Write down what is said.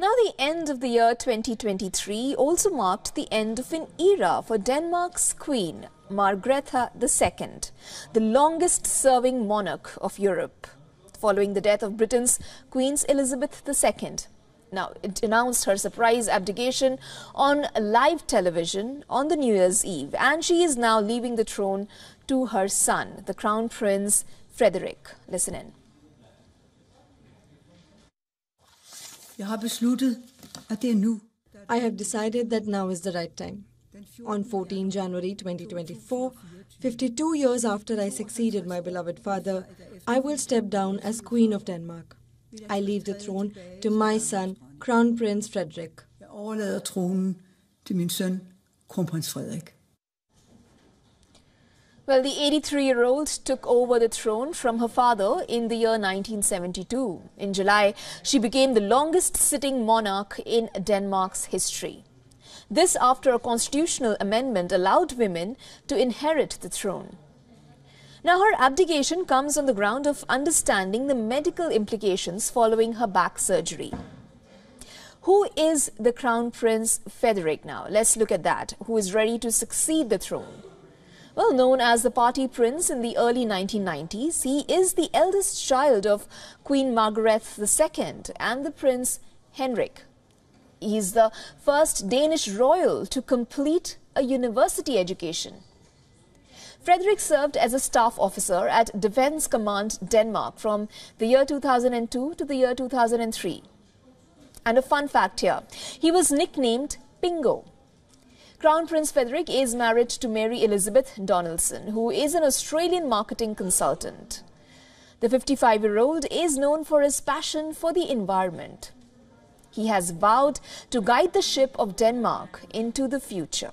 Now, the end of the year 2023 also marked the end of an era for Denmark's queen, Margrethe II, the longest serving monarch of Europe, following the death of Britain's Queen Elizabeth II. Now, it announced her surprise abdication on live television on the New Year's Eve, and she is now leaving the throne to her son, the Crown Prince Frederik. Listen in. Jeg har besluttet, at det er nu. I have decided that now is the right time. On 14 January 2024, 52 years after I succeeded my beloved father, I will step down as Queen of Denmark. I leave the throne to my son, Crown Prince Frederik. Jeg overlader tronen til min søn, kronprins Frederik. Well, the 83 year old took over the throne from her father in the year 1972. In July, she became the longest sitting monarch in Denmark's history. This after a constitutional amendment allowed women to inherit the throne. Now, her abdication comes on the ground of understanding the medical implications following her back surgery. Who is the Crown Prince Frederik now? Let's look at that. Who is ready to succeed the throne? Well known as the party prince in the early 1990s, he is the eldest child of Queen Margaret II and the Prince Henrik. He is the first Danish royal to complete a university education. Frederik served as a staff officer at Defence Command Denmark from the year 2002 to the year 2003. And a fun fact here, he was nicknamed Pingo Crown Prince Frederik is married to Mary Elizabeth Donaldson, who is an Australian marketing consultant. The 55 year old is known for his passion for the environment. He has vowed to guide the ship of Denmark into the future.